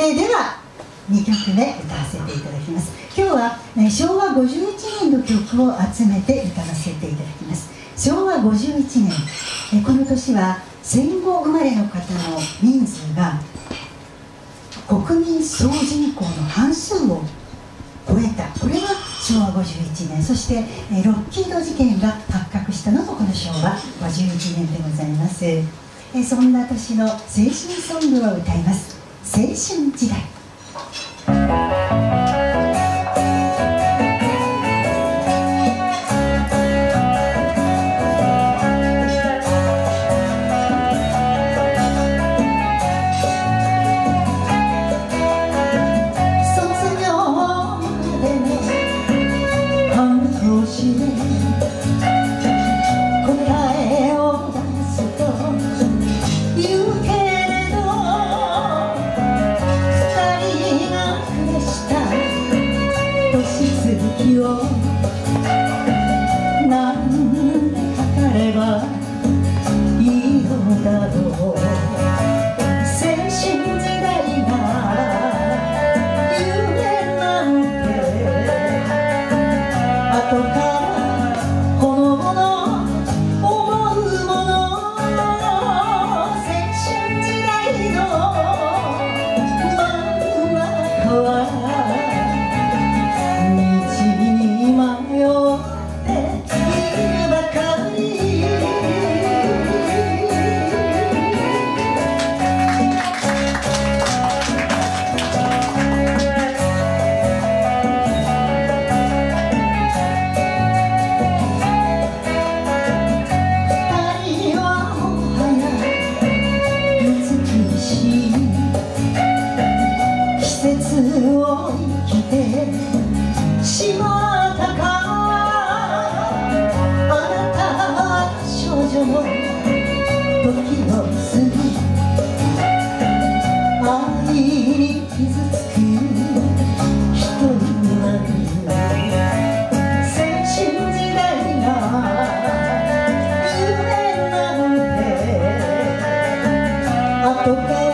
えー、では2曲目歌わせていただきます。今日は、えー、昭和51年の曲を集めて歌わせていただきます。昭和51年、えー、この年は戦後生まれの方の人数が国民総人口の半数を超えた。これは昭和51年。そして、えー、ロッキード事件が発覚したのもこの昭和51年でございます、えー、そんな年の青春ソングを歌います。青春時代。し続きを。何 tocar